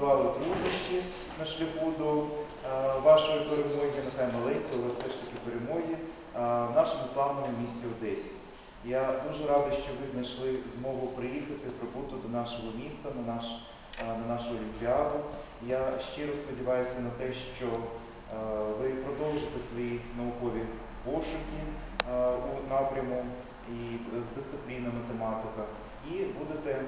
подолали труднощі на шляху до е, вашої перемоги, нехай маленької, але все ж таки перемоги е, в нашому славному місті Одесі. Я дуже радий, що ви знайшли змогу приїхати, прибути до нашого міста, на, наш, е, на нашу олімпіаду. Я щиро сподіваюся на те, що ви продовжите свої наукові пошуки у напряму і з дисципліни математика, і будете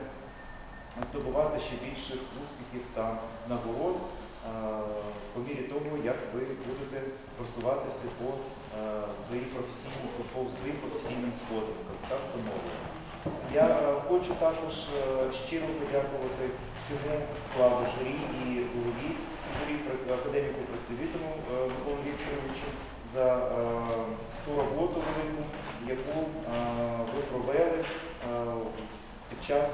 здобувати ще більших успіхів та нагород е, по мірі того, як ви будете просуватися по своїй професійній, своїм професійним сходинкам та становленням. Я хочу також е, щиро подякувати всьому складу журі і голові журі академіку працевітому е, Миколу Вікторовичу за ту роботу велику, яку ви провели під час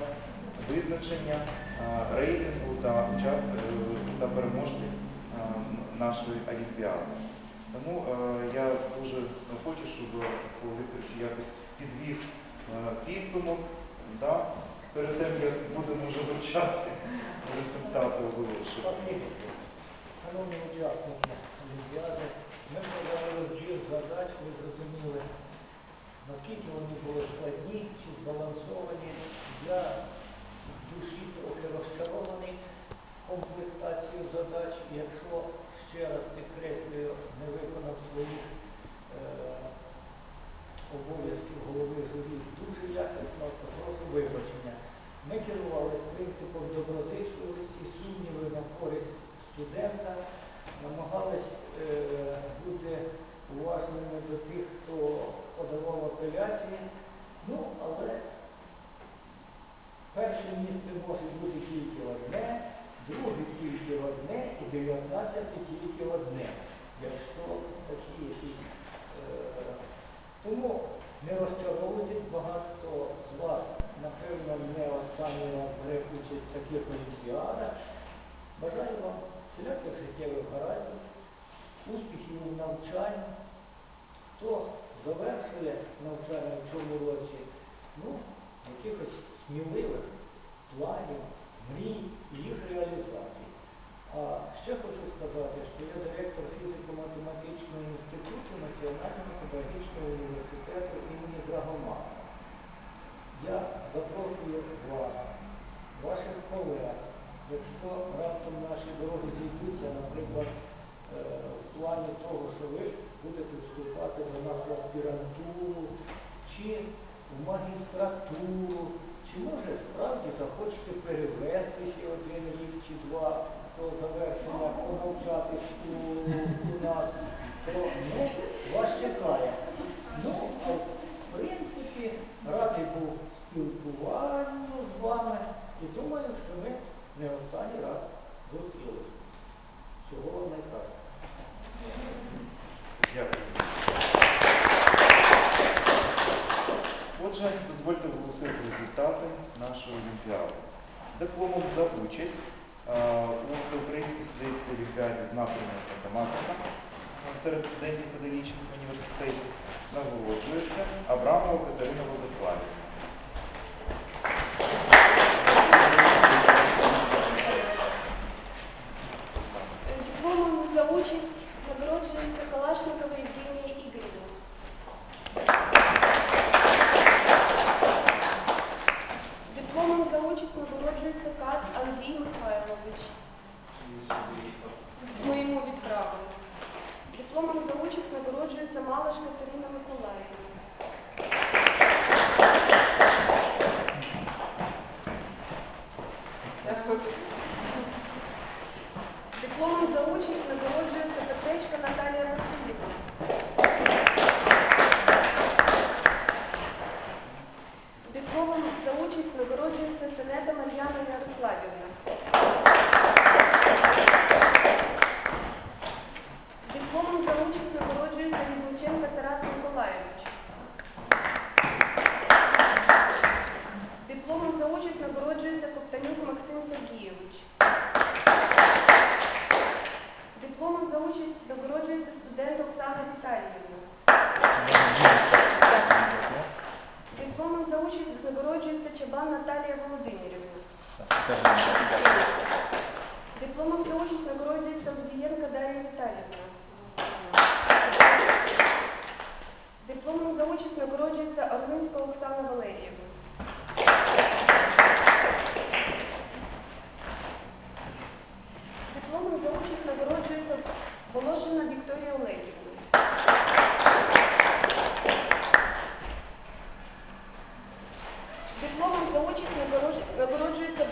визначення рейтингу та, е, та переможців е, нашої олімпіади. Тому я дуже хочу, щоб Микола Вікторович якось підвів підсумок да, перед тим, як будемо вже вивчати результати оголошувати. Шановні учасники Олімпіади, ми провели розбір задач, ви зрозуміли, наскільки вони були складні чи збалансовані. Я трохи розчарований комплектацією задач. Якщо ще раз підкреслюю, не виконав своїх е, обов'язків голови журі дуже якісно, прошу вибачення. Ми керувалися принципом доброзичливості, сумніви на користь студента, намагались е, бути уважними до тих, хто подавав апеляції. Ну, але перше місце може бути тільки одне, друге тільки одне і дев'ятнадцяте тільки одне, якщо такі якісь. Е, тому не розчаровуйтесь, багато з вас, напевно, не останній раз бере в олімпіадах. Бажаю вам всіляких життєвих гарантій, успіхів у навчанні. Хто завершує навчання в цьому році, ну, якихось сміливих планів, мрій і їх реалізації. А ще хочу сказати, що я директор фізико-математичного інституту Національного педагогічного університету імені Драгомана. Я запрошую вас, ваших колег, якщо раптом наші дороги зійдуться, наприклад, е, в плані того, що ви будете вступати до нас аспірантуру, чи в магістратуру, чи може справді захочете перевести ще один рік чи два до завершення понавчатись у, у нас, то ми вас чекає. Ну, а в принципі, радий був спілкуванню з вами і думаю, що ми не останній раз зустрілися. Всього вам найкращого. Дякую. Отже, дозвольте оголосити результати нашої олімпіади. Дипломом за участь е, у Всеукраїнській студентській олімпіаді з напряму математика серед студентів педагогічних університетів нагороджується Абрамова Катерина Владиславівна.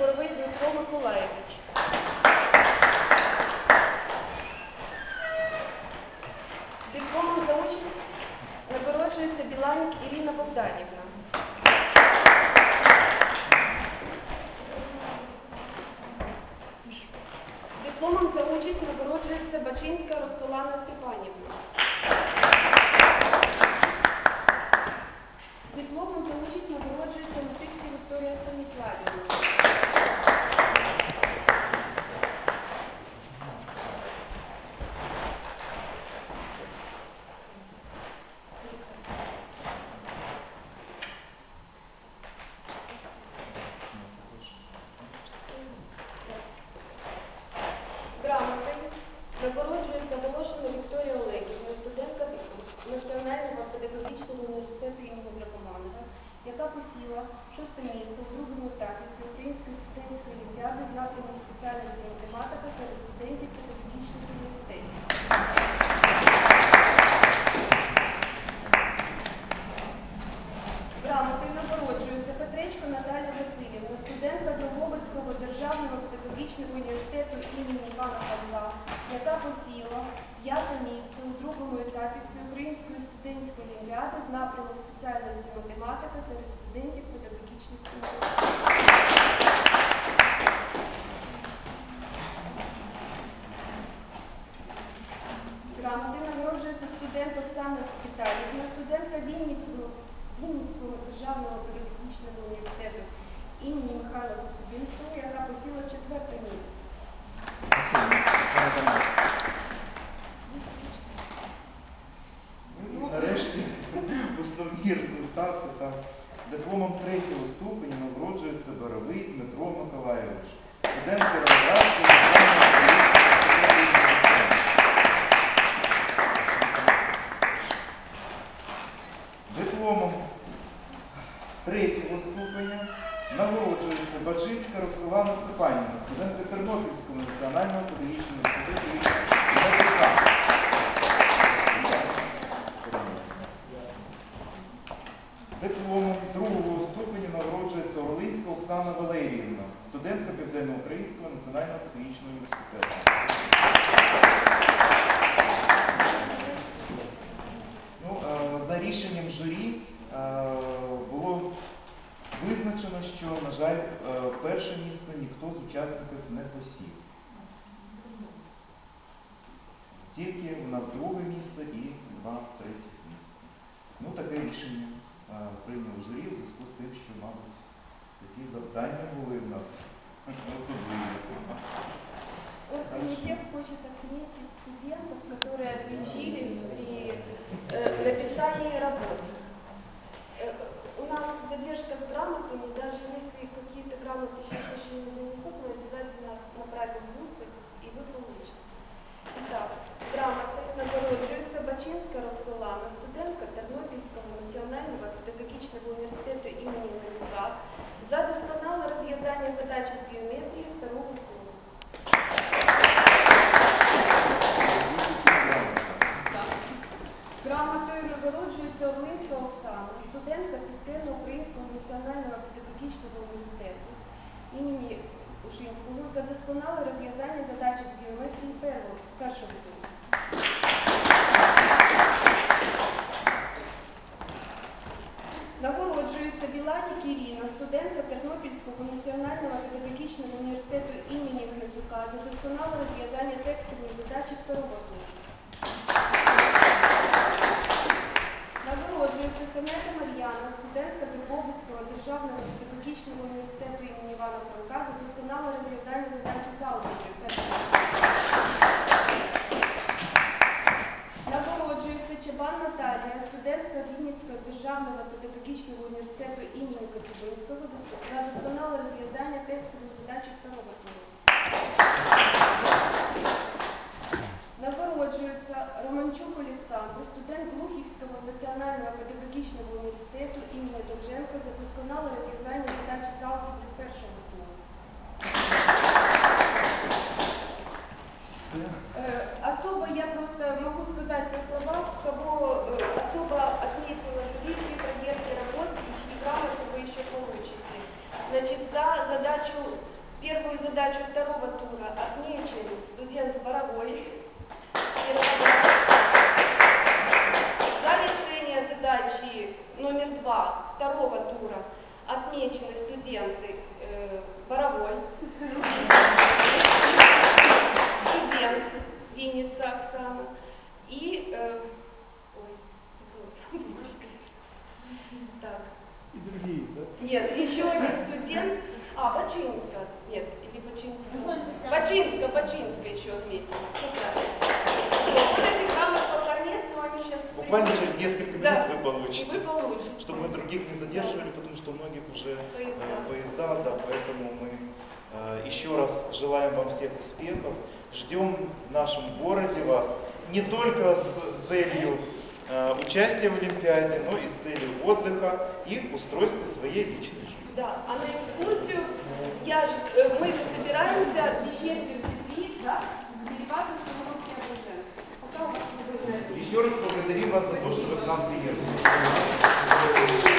Боровий Дмитро Миколаєвич. Грамоти нагороджується студент Оксана Віталіївна, студентка Вінницького, Вінницького державного педагогічного університету імені Михайла Коцюбинського, яка посіла четверте місце. Нарешті основні результати там. Дипломом третього ступеня нагороджується Боровий Дмитро Миколайович, студент Кіровоградського. Дипломом третього ступеня нагороджується Бачинська Роксолана Степанівна, студентка Тернопільського національного педагогічного інституту імені НТК. Дипломом другого ступеня нагороджується Орлинська Оксана Валеріївна, студентка Південноукраїнського національного педагогічного університету. Ну, е, за рішенням журі е, було визначено, що, на жаль, е, перше місце ніхто з учасників не посів. Тільки у нас друге місце і два третіх місця. Ну, таке рішення прийняв журі в зв'язку з тим, що, мабуть, такі завдання були в нас особливі. Оргкомитет хочет отметить студентов, которые отличились при э, написании работ. Э, у нас задержка с грамотами, даже если какие-то грамоты сейчас еще не нанесут, Орлинська Оксана, студентка Південно-Українського національного педагогічного університету імені Ушинського за досконале розв'язання задачі з геометрії першого туру. Нагороджується Біланік Ірина, студентка Тернопільського національного педагогічного університету імені Гнатюка за досконале розв'язання текстової задачі второго туру. Нагороджується Сенета Мар'яна, студентка Дрогобицького державного педагогічного університету імені Івана Франка за досконале розв'язання задачі з алгебри. першого. Нагороджується Чабан Наталія, студентка Вінницького державного педагогічного університету імені Коцюбинського за досконале розв'язання текстової задачі второго туру. Нагороджується Романчук Олександр, студент Глухівського національного педагогічного честието име е дълженка за досконало разязнение задачи за алгебра першого Получите. Чтобы мы других не задерживали, потому что у многих уже э, Поезда. поезда, да, поэтому мы э, еще раз желаем вам всех успехов. Ждем в нашем городе вас не только с целью э, участия в Олимпиаде, но и с целью отдыха и устройства своей личной жизни. Да, а на экскурсию я мы собираемся в Вещерскую Цветли, да, в Дерибасовском Еще раз благодарим вас за то, что вы к нам приехали.